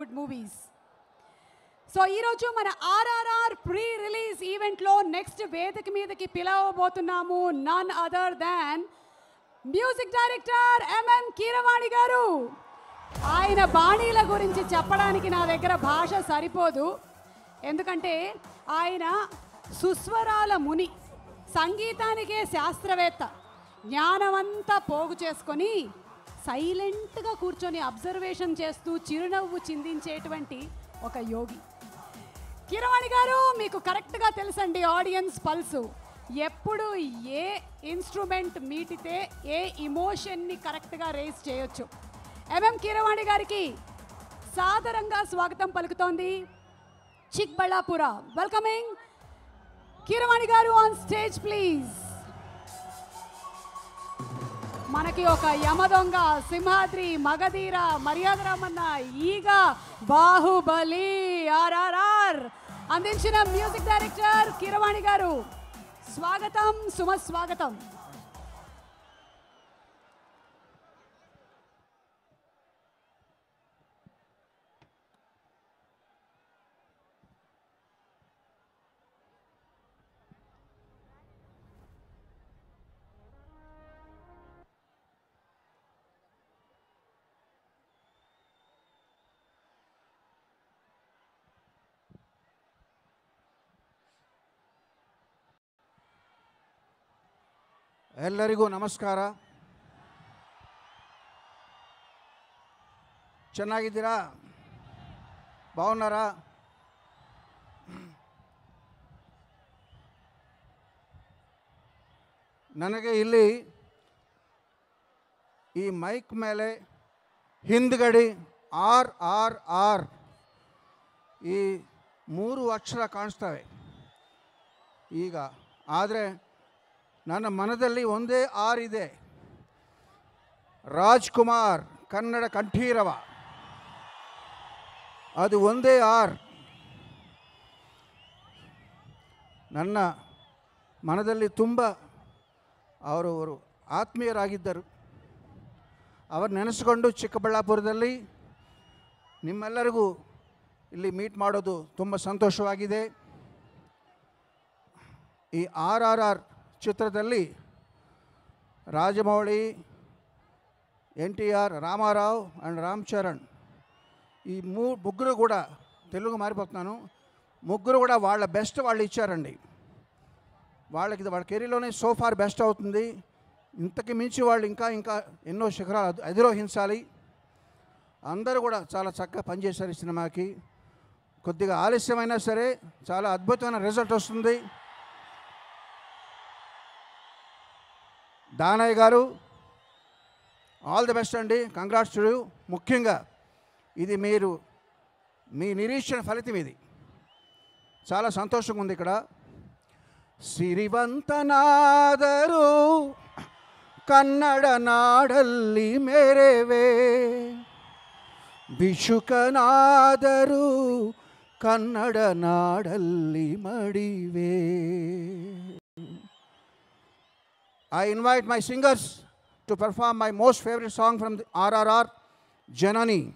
Good movies so ఈరోజు మన RRR pre release ఈవెంట్లో నెక్స్ట్ వేదిక మీదకి పిలవబోతున్నాము none other than music director MM Keeravani garu. ఆయన బాణీల గురించి చెప్పడానికి నా దగ్గర భాష సరిపోదు. ఎందుకంటే ఆయన సుస్వరాల ముని సంగీతానికే శాస్త్రవేత్త. జ్ఞానమంతా పోగు చేసుకొని సైలెంట్గా కూర్చొని అబ్జర్వేషన్ చేస్తూ చిరునవ్వు చిందించేటువంటి ఒక యోగి. కిరవాణి గారు మీకు కరెక్ట్గా తెలుసండి ఆడియన్స్ పల్సు. ఎప్పుడు ఏ ఇన్స్ట్రుమెంట్ మీటితే ఏ ఇమోషన్ని కరెక్ట్గా రేస్ చేయొచ్చు? ఎంఎం కీరవాణి గారికి సాదరంగా స్వాగతం పలుకుతోంది చిక్బళ్ళాపుర. వెల్కమింగ్ కీరవాణి గారు ఆన్ స్టేజ్ ప్లీజ్. మనకి ఒక యమదొంగ సింహాద్రి మగధీర మర్యాద రామన్న ఈగ బాహుబలి ఆర్ఆర్ఆర్ అందించిన మ్యూజిక్ డైరెక్టర్ కిరవాణి గారు. స్వాగతం సుమ స్వాగతం ಎಲ್ಲರಿಗೂ ನಮಸ್ಕಾರ. ಚೆನ್ನಾಗಿದ್ದೀರಾ? ಭಾವನಾರ? ನನಗೆ ಇಲ್ಲಿ ಈ ಮೈಕ್ ಮೇಲೆ ಹಿಂದ್ಗಡೆ ಆರ್ ಆರ್ ಆರ್ ಈ ಮೂರು ಅಕ್ಷರ ಕಾಣಿಸ್ತವೆ. ಈಗ, ಆದರೆ ನನ್ನ ಮನದಲ್ಲಿ ಒಂದೇ ಆರ್ ಇದೆ. ರಾಜ್ಕುಮಾರ್, ಕನ್ನಡ ಕಂಠೀರವ. ಅದು ಒಂದೇ ಆರ್. ನನ್ನ ಮನದಲ್ಲಿ ತುಂಬ ಅವರು ಅವರು ಆತ್ಮೀಯರಾಗಿದ್ದರು. ಅವರು ನೆನೆಸಿಕೊಂಡು ಚಿಕ್ಕಬಳ್ಳಾಪುರದಲ್ಲಿ ನಿಮ್ಮೆಲ್ಲರಿಗೂ ಇಲ್ಲಿ ಮೀಟ್ ಮಾಡೋದು ತುಂಬ ಸಂತೋಷವಾಗಿದೆ. ಈ ಆರ್ ಆರ್ ಆರ್ చిత్రతల్లి రాజమౌళి ఎన్టీఆర్ రామారావు అండ్ రామ్ చరణ్. ఈ మూ ముగ్గురు కూడా తెలుగు మారిపోతున్నాను. ముగ్గురు కూడా వాళ్ళ బెస్ట్ వాళ్ళు ఇచ్చారండి. వాళ్ళకి వాళ్ళ కెరీర్లోనే సోఫార్ బెస్ట్ అవుతుంది. ఇంతకు మించి వాళ్ళు ఇంకా ఇంకా ఎన్నో శిఖరాలు అధిరోహించాలి. అందరూ కూడా చాలా చక్కగా పనిచేశారు ఈ సినిమాకి. కొద్దిగా ఆలస్యమైనా సరే చాలా అద్భుతమైన రిజల్ట్ వస్తుంది. దానయ్య గారు ఆల్ ది బెస్ట్ అండి కంగ్రాట్స్ టు ముఖ్యంగా ఇది మీరు మీ నిరీక్షణ ఫలితం ఇది చాలా సంతోషంగా ఉంది ఇక్కడ ಸಿರಿವಂತನಾದರು ಕನ್ನಡ ನಾಡಲ್ಲಿ ಮೇರೆವೆ ಭಿಕ್ಷುಕನಾದರೂ ಕನ್ನಡ ನಾಡಲ್ಲಿ ಮಡಿವೆ I invite my singers to perform my most favorite song from the RRR, Janani.